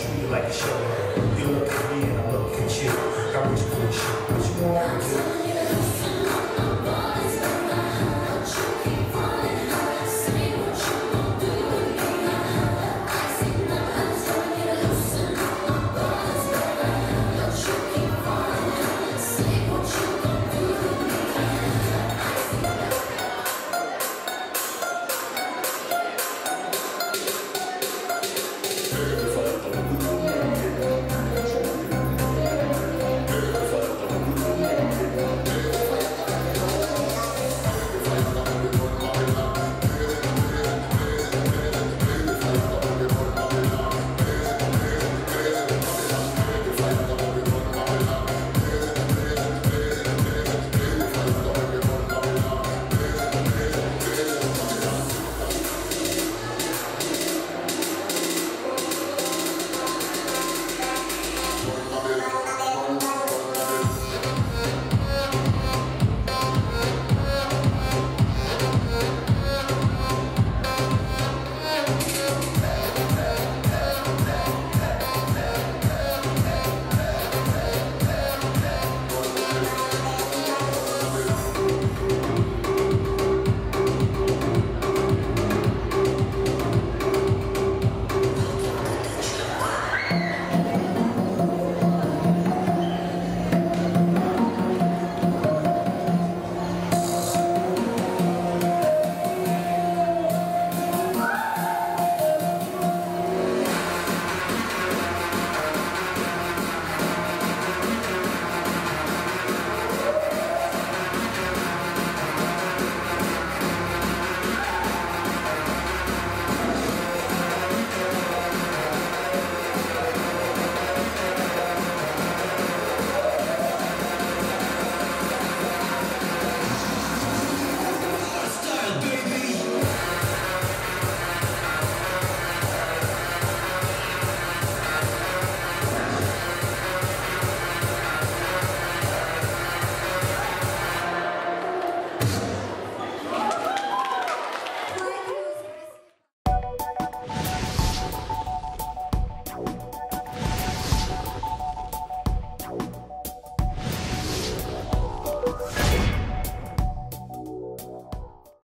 treat you like a show. You look at me and I look at you. Got what you want, what you want, what